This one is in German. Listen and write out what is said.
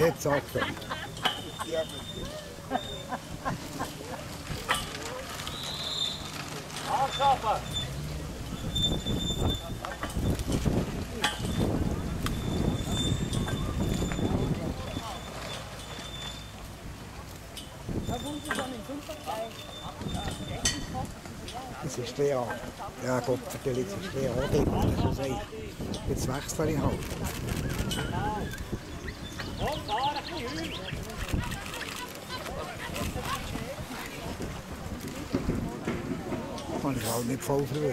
Jetzt Achtung. Anschaffen! Das ist der ja. Gott, jetzt ist ein- Jetzt wechsle ich halt. Maar ik niet foto's